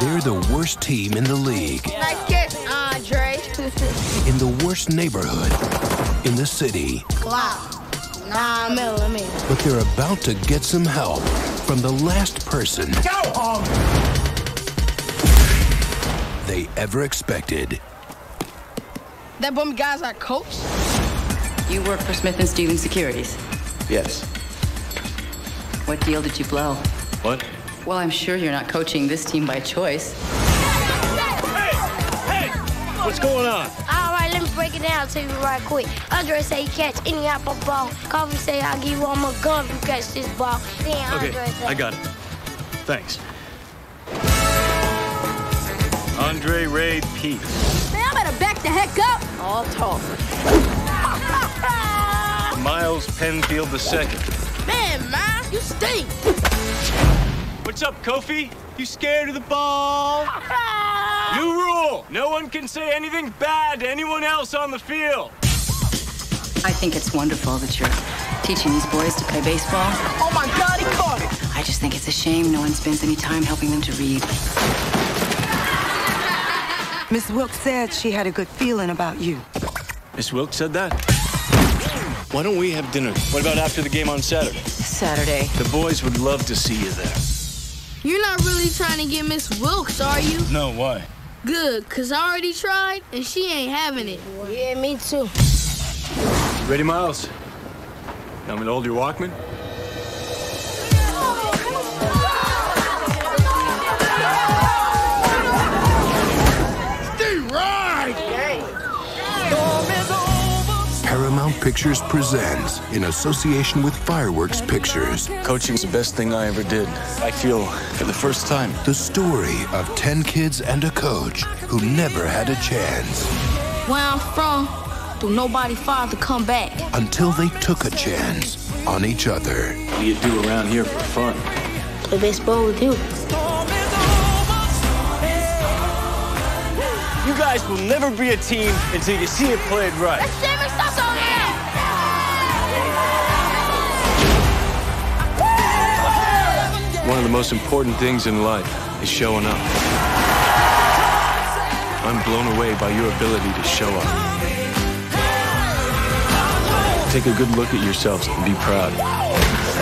They're the worst team in the league, Nice catch, Andre. in the worst neighborhood in the city. Wow. Nine millimeter. But they're about to get some help from the last person Go home. they ever expected. That bum guy's our coach? You work for Smith and Stevens Securities. Yes. What deal did you blow? What? Well, I'm sure you're not coaching this team by choice. Hey, what's going on? All right, let me break it down to you right quick. Andre say he catch any apple ball. Kofi say I'll give you all my gun if you catch this ball. Then Okay, Andre say, I got it. Thanks. Andre Ray Pete. Man, I better back the heck up. All talk. Miles Penfield II. Man, man, you stink. What's up, Kofi? You scared of the ball? New rule! No one can say anything bad to anyone else on the field. I think it's wonderful that you're teaching these boys to play baseball. Oh my God, he caught it. I just think it's a shame no one spends any time helping them to read. Miss Wilkes said she had a good feeling about you. Miss Wilkes said that? Why don't we have dinner? What about after the game on Saturday? Saturday. The boys would love to see you there. You're not really trying to get Miss Wilkes, are you? No, why? Good, cause I already tried and she ain't having it. Yeah, me too. Ready, Miles? Want me to hold your Walkman? Paramount Pictures presents, in association with Fireworks Pictures, Coaching Coaching's the best thing I ever did. I feel for the first time. the story of 10 kids and a coach who never had a chance Where I'm from, do nobody father come back. until they took a chance on each other. What do you do around here for fun? Play baseball with you. You guys will never be a team until you see it played right. Sammy Sosa on One of the most important things in life is showing up. I'm blown away by your ability to show up. Take a good look at yourselves and be proud.